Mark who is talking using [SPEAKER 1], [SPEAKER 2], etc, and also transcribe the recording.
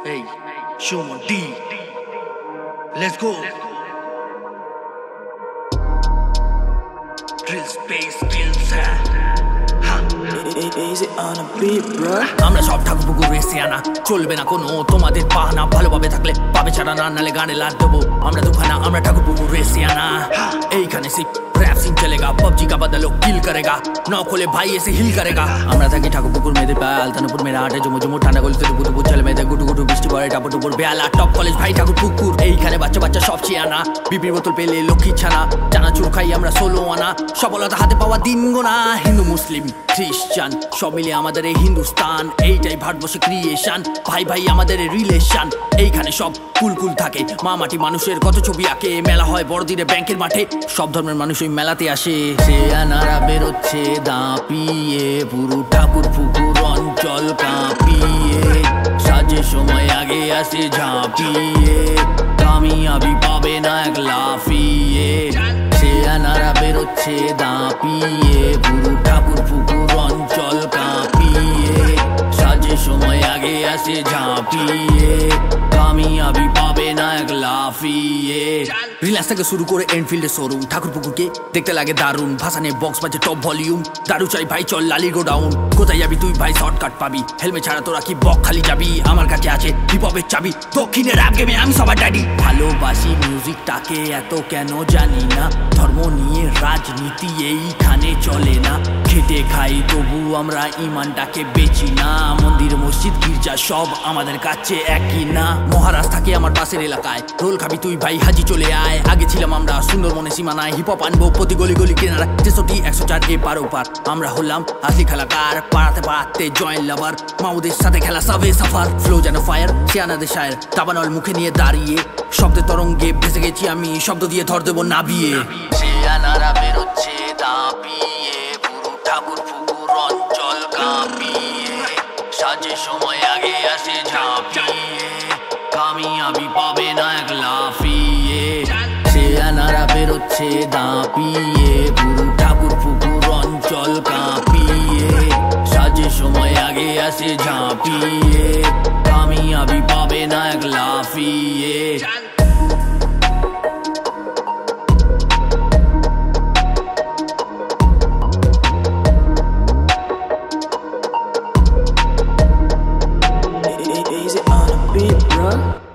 [SPEAKER 1] Hey, Shumo D. Let's go. Drill space skills. Ha.
[SPEAKER 2] Easy on a beat, bro.
[SPEAKER 3] আমরা সব ঠাকুর পুকুর রেসে আনা চলবে না কোনো তোমাদের পাহানা ভালোভাবে থাকলে পাবে ছাড়া না নালে গানে লাট দেবো আমরা দুখানা আমরা ঠাকুর পুকুর রেসে আনা এইখানে সিপ रैप सिंह चलेगा पबजी का बदलो किल करेगा नौ खोले भाई ऐसे हिल करेगा আমরা থাকি ঠাকুর পুকুর মেয়েদের পায় আলতানুপুর মেয়েরা হাটে জমু জমু ঠান্ডা গলিতে টুকু টুকু ছেলে মেয়েদের গুটু গুটু বৃষ্টি পড়ে, টাপুর টুপুর বেয়ালা টপ কলেজ ভাই ঠাকুর পুকুর এইখানে বাচ্চা বাচ্চা সব চেয়ে আনা বিপির বোতল পেলে লক্ষ্মী ছানা চানাচুর খাই আমরা ষোলো আনা। সফলতা হাতে পাওয়া দিন গোনা হিন্দু, মুসলিম, খ্রিস্টান, সব মিলিয়ে আমাদের এই হিন্দুস্তান। এইটাই ভারতবর্ষে ক্রিয়েশন ভাই ভাই আমাদের রিলেশন এইখানে সব কুল কুল থাকে, মা মাটি মানুষের কত ছবি আঁকে। মেলা হয় বড়দিনে ব্যাংকের মাঠে, সব ধর্মের মানুষ ওই মেলাতে আসে। সে আনারা বেরোচ্ছে দাপিয়ে, পুরো ঠাকুর পুকুর অঞ্চল কাঁপিয়ে, সাজে সময় আগে আসে ঝাঁপিয়ে, কামিয়াবি পাবে না এক লাফিয়ে, সে আনারা বেরোচ্ছে দাঁপিয়ে পুরো ঠাকুর পুকুর অঞ্চল কাঁপিয়ে, সাজে সময় আগে আসে ঝাঁপিয়ে, কামিয়াবি পাবে না লাফিয়ে। রিলাস থেকে শুরু করে এনফিল্ডের শোরুম ঠাকুর পুকুরকে দেখতে লাগে দারুণ। ভাষা নেই বক্স বাজে টপ ভলিউম দারু চাই ভাই, চল লালি গো ডাউন কোথায় যাবি তুই ভাই শর্টকাট পাবি। হেলমেট ছাড়া তোরা কি বক খালি যাবি? আমার কাছে আছে হিপ হপের চাবি। দক্ষিণের র্যাপ গেমে আমি সবার ড্যাডি ভালোবাসি মিউজিকটাকে এত কেন জানি না। ধর্ম নিয়ে রাজনীতি এইখানে চলে না। খেটে খাই তবু আমরা ইমানটাকে বেচি না। মন্দির, মসজিদ গির্জা সব আমাদের কাছে একই না। মহারাজ থাকে আমার পাশের এলাকায়। রোল খাবি তুই, ভাই, হাজি চলে আয়। আগে ছিলাম আমরা সুন্দরবনে সীমানায়। হিপ হপ আনব, প্রতি গলি গলি কেনারা তেষট্টি, একশো চার এ পার। ওপার আমরা হলাম আসি খেলাকার পাড়াতে পাড়াতে জয়েন্ট লাভার মাউদের সাথে খেলা সাবে সাফার। ফ্লো যেন ফায়ার সিয়ানাদের শায়ের তাবানল মুখে নিয়ে দাঁড়িয়ে। শব্দের তরঙ্গে ভেসে গেছি আমি। শব্দ দিয়ে ধর দেবো নাবিয়ে। সিয়ানারা বেরোচ্ছে দাপিয়ে পুরো ঠাকুর সাজে সময় আগে আসে ঝাঁপিয়ে। কামিয়াবি পাবে না এক লাফিয়ে সে আনারা বেরোচ্ছে দাঁপিয়ে। গুরু ঠাকুর পুকুর অঞ্চল কাঁপিয়ে। সাজে সময় আগে আসে ঝাঁপিয়ে। কামিয়াবি পাবে না এক লাফিয়ে huh?